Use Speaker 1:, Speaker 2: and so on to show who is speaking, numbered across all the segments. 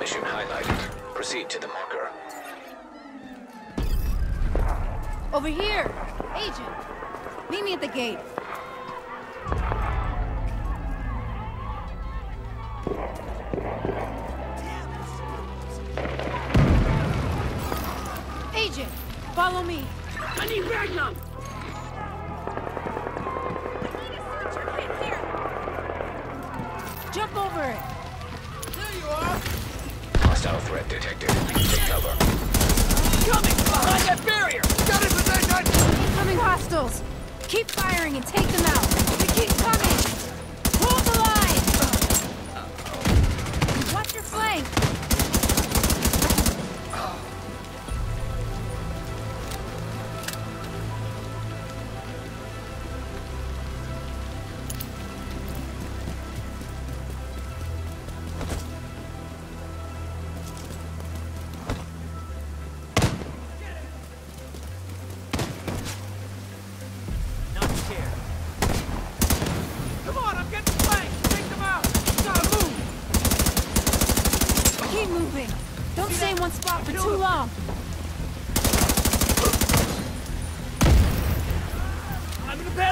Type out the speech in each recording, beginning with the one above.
Speaker 1: Mission highlighted. Proceed to the marker.
Speaker 2: Over here! Agent! Meet me at the gate. Agent! Follow me!
Speaker 3: I need Magnum!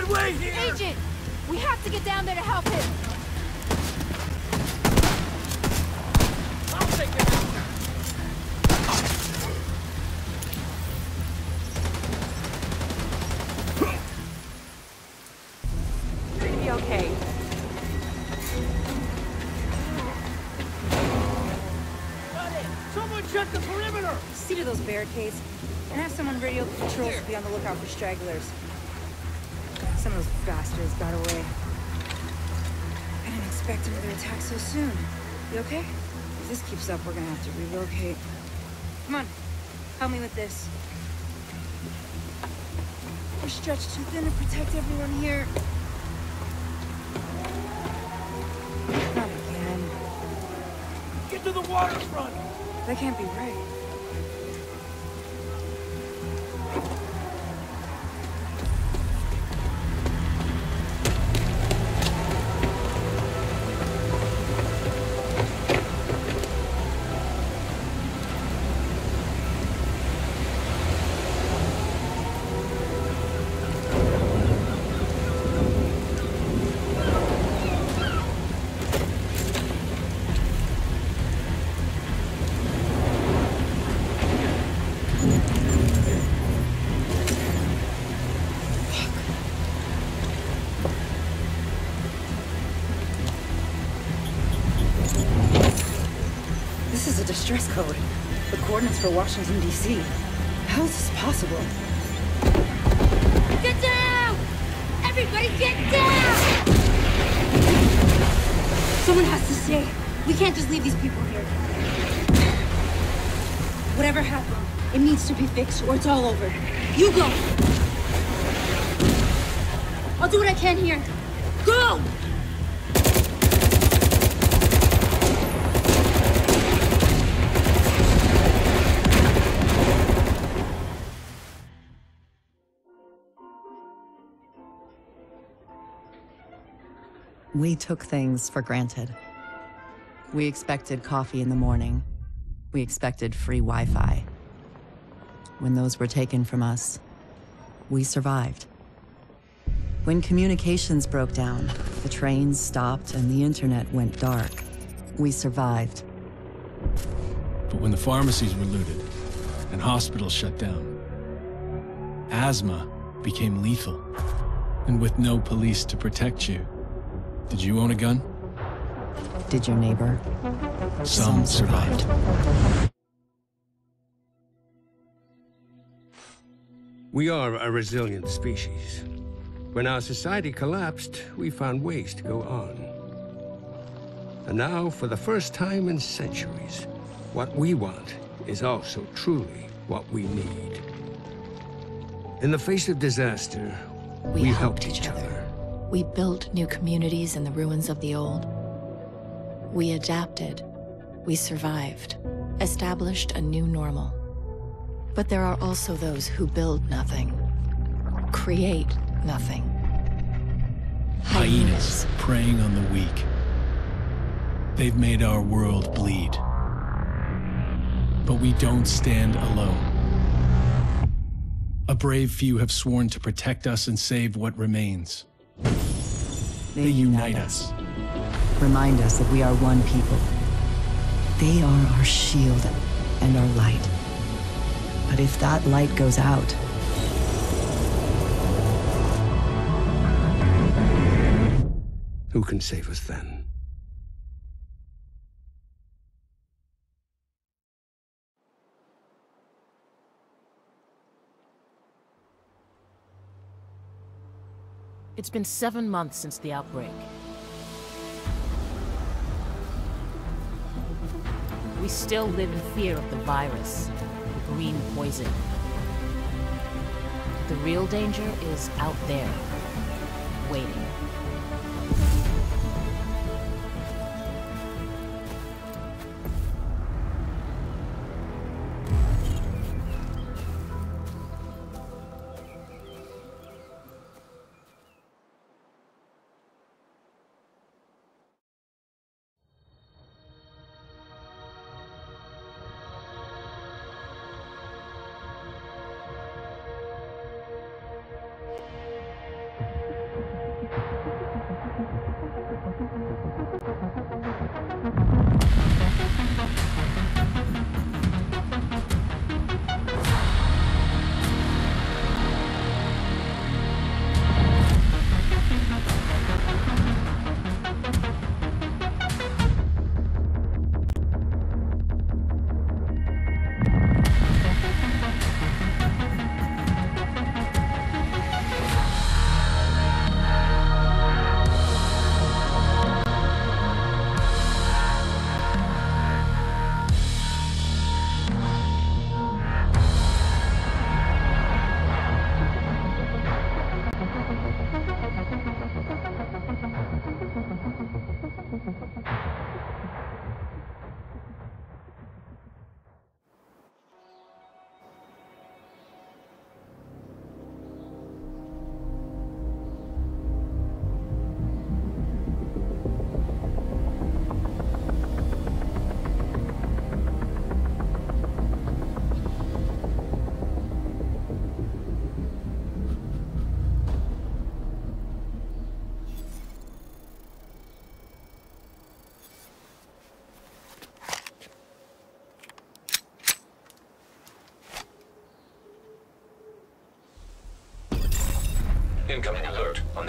Speaker 3: Way here!
Speaker 2: Agent! We have to get down there to help him!
Speaker 3: I'll take it out!
Speaker 4: You're gonna be okay.
Speaker 3: Got it! Someone shut the perimeter!
Speaker 2: See to those barricades, and have someone radio the patrols to be on the lookout for stragglers. Some of those bastards got away. I didn't expect another attack so soon. You okay? If this keeps up, we're gonna have to relocate. Come on, help me with this. We're stretched too thin to protect everyone here. Not again.
Speaker 3: Get to the waterfront!
Speaker 2: That can't be right. This is a distress code. The coordinates for Washington, D.C. How is this possible?
Speaker 5: Get down! Everybody get down! Someone has to stay. We can't just leave these people here. Whatever happened, it needs to be fixed or it's all over. You go! I'll do what I can here. Go!
Speaker 6: We took things for granted. We expected coffee in the morning. We expected free Wi Fi. When those were taken from us, we survived. When communications broke down, the trains stopped, and the internet went dark, we survived.
Speaker 7: But when the pharmacies were looted and hospitals shut down, asthma became lethal. And with no police to protect you, did you own a gun?
Speaker 6: Did your neighbor?
Speaker 7: Some survived.
Speaker 8: We are a resilient species. When our society collapsed, we found ways to go on. And now, for the first time in centuries, what we want is also truly what we need. In the face of disaster,
Speaker 9: We,
Speaker 8: we,
Speaker 9: helped each other. We built new communities in the ruins of the old. We adapted. We survived. Established a new normal. But there are also those who build nothing. Create nothing.
Speaker 7: Hyenas preying on the weak. They've made our world bleed. But we don't stand alone. A brave few have sworn to protect us and save what remains.
Speaker 6: They,
Speaker 7: They unite us.
Speaker 6: Remind us that we are one people. They are our shield and our light. But if that light goes out,
Speaker 8: Who can save us then?
Speaker 10: It's been seven months since the outbreak. We still live in fear of the virus, the green poison. The real danger is out there, waiting.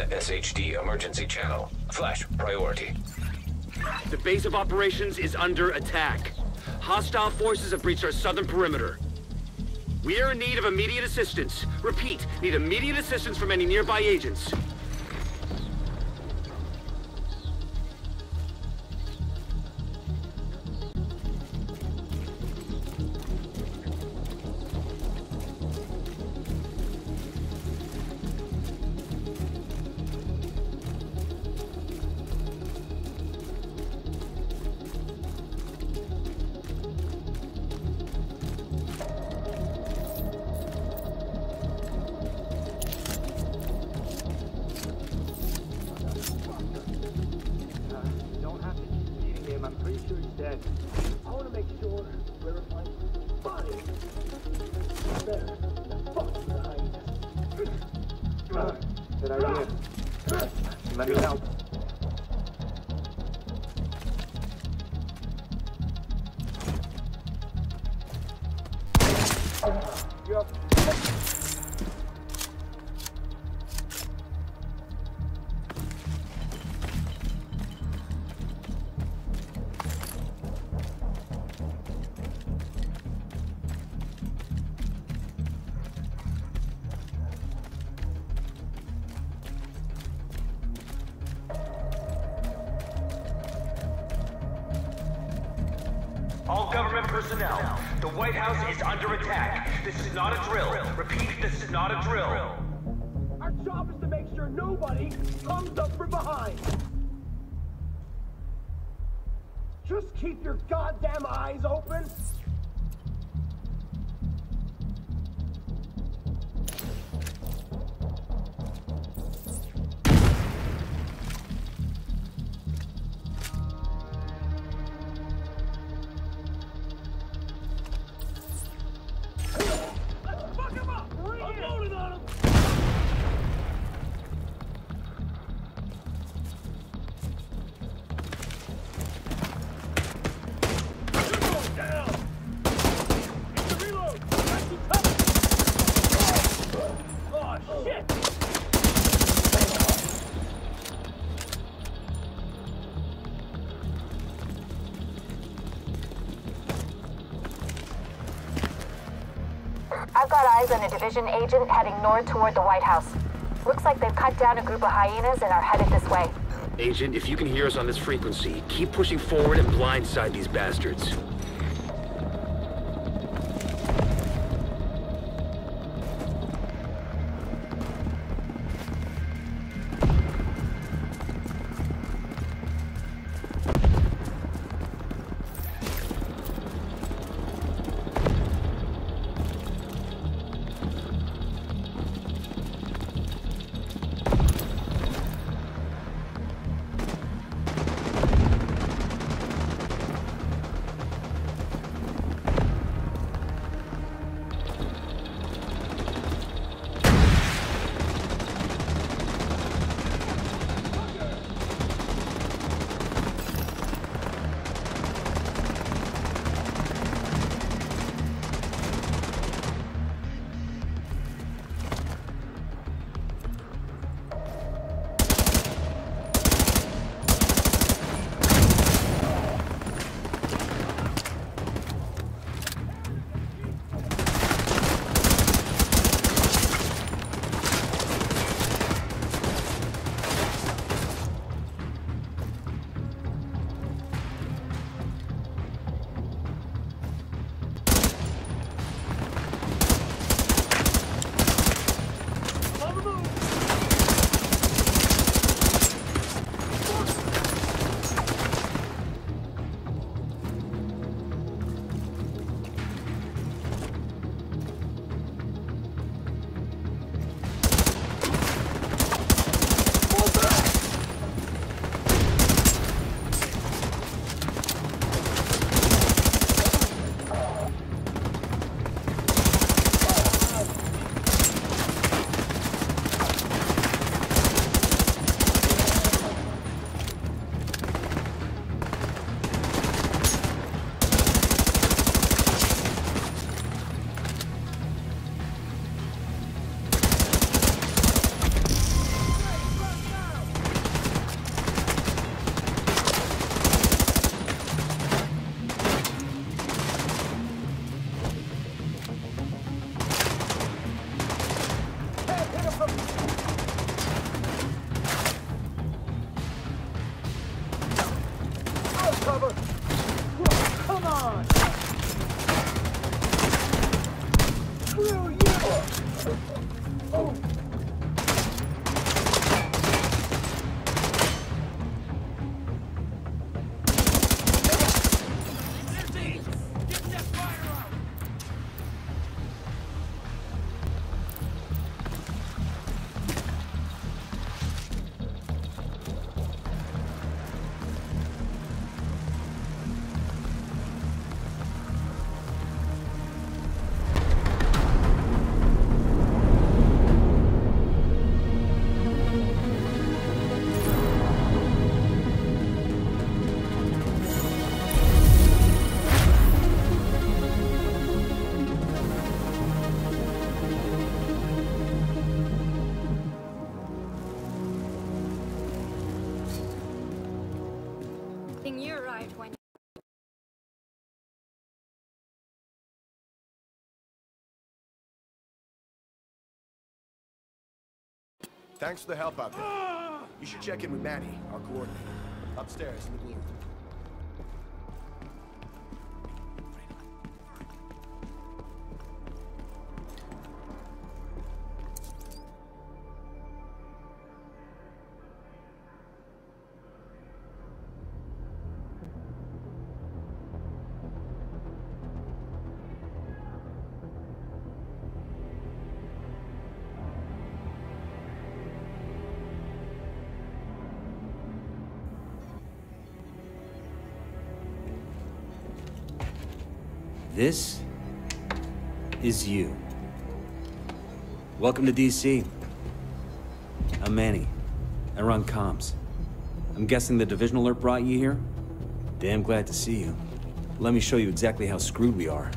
Speaker 1: SHD emergency channel. Flash priority.
Speaker 11: The base of operations is under attack. Hostile forces have breached our southern perimeter. We are in need of immediate assistance. Repeat, need immediate assistance from any nearby agents.
Speaker 12: Personnel, the White House is under attack. This is not a drill. Repeat, this is not a drill.
Speaker 13: Our job is to make sure nobody comes up from behind. Just keep your goddamn eyes open.
Speaker 14: Division agent heading north toward the White House. Looks like they've cut down a group of hyenas and are headed this way.
Speaker 3: Agent, if you can hear us on this frequency, keep pushing forward and blindside these bastards.
Speaker 2: Think you're right when
Speaker 15: Thanks for the help out there. You should check in with Manny, our coordinator. Upstairs in the blue room.
Speaker 11: This is you. Welcome to DC. I'm Manny. I run comms. I'm guessing the division alert brought you here? Damn glad to see you. Let me show you exactly how screwed we are.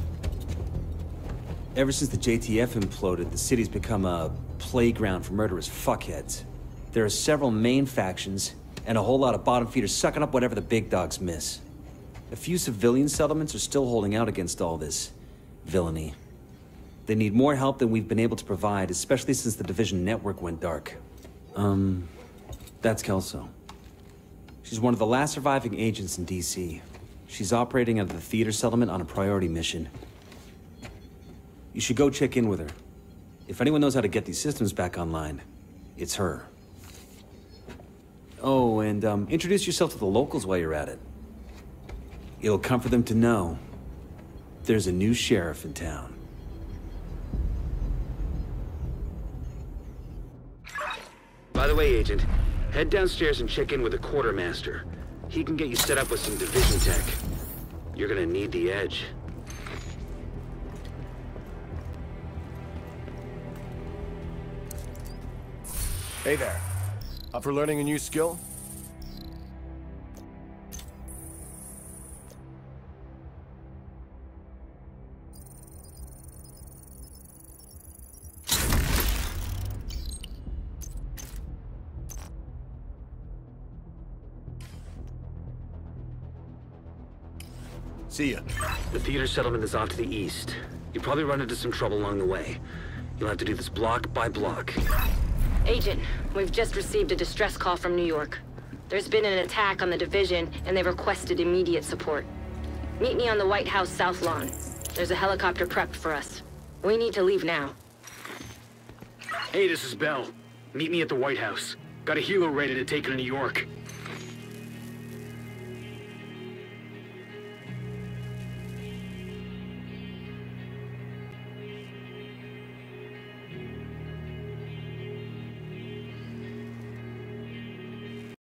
Speaker 11: Ever since the JTF imploded, the city's become a playground for murderous fuckheads. There are several main factions, and a whole lot of bottom feeders sucking up whatever the big dogs miss. A few civilian settlements are still holding out against all this villainy. They need more help than we've been able to provide, especially since the Division network went dark. Um, that's Kelso. She's one of the last surviving agents in D.C. She's operating out of the theater settlement on a priority mission. You should go check in with her. If anyone knows how to get these systems back online, it's her. Oh, and um, introduce yourself to the locals while you're at it. It'll comfort them to know there's a new sheriff in town.
Speaker 3: By the way, Agent, head downstairs and check in with the quartermaster. He can get you set up with some division tech. You're gonna need the edge.
Speaker 15: Hey there. Up for learning a new skill?
Speaker 3: Theater settlement is off to the east. You'll probably run into some trouble along the way. You'll have to do this block by block.
Speaker 16: Agent, we've just received a distress call from New York. There's been an attack on the division, and they requested immediate support. Meet me on the White House South Lawn. There's a helicopter prepped for us. We need to leave now.
Speaker 3: Hey, this is Bell. Meet me at the White House. Got a helo ready to take her to New York.